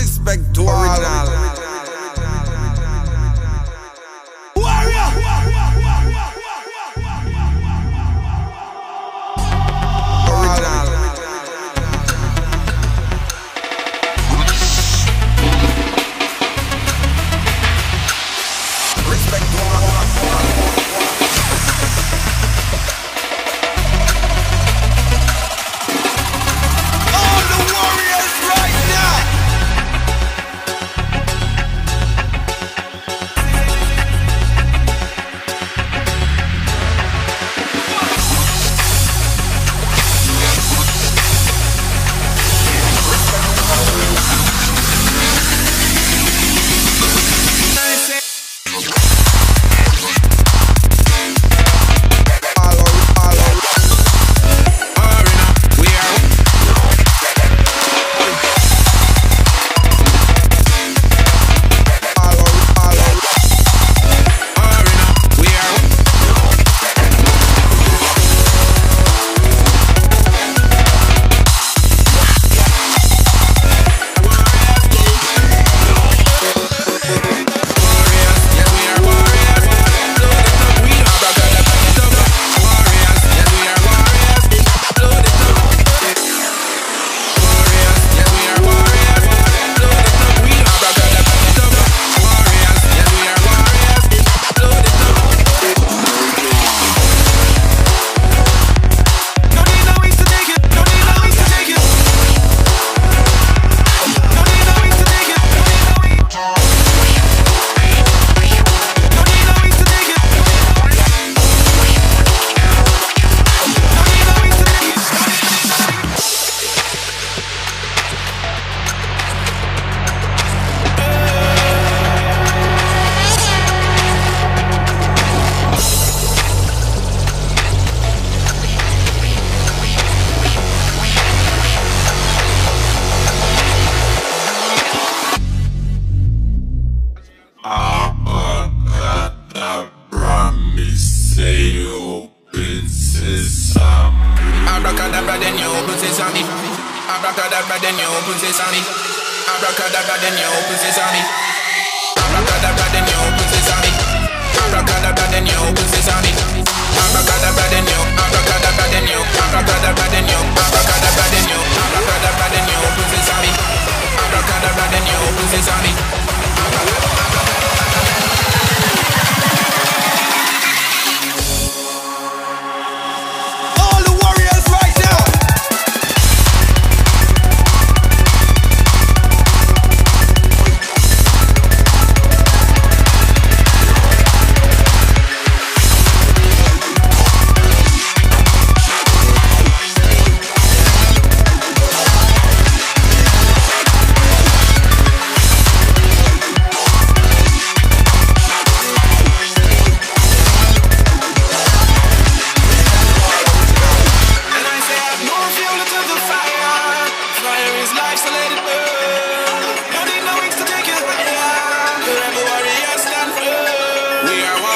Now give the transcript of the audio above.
Respect to Abracadabra, then you open sesame. Abracadabra, then you open sesame. Abracadabra, then you open sesame. Abracadabra, then you open sesame. Abracadabra, then you. Abracadabra, then you. Abracadabra, then you.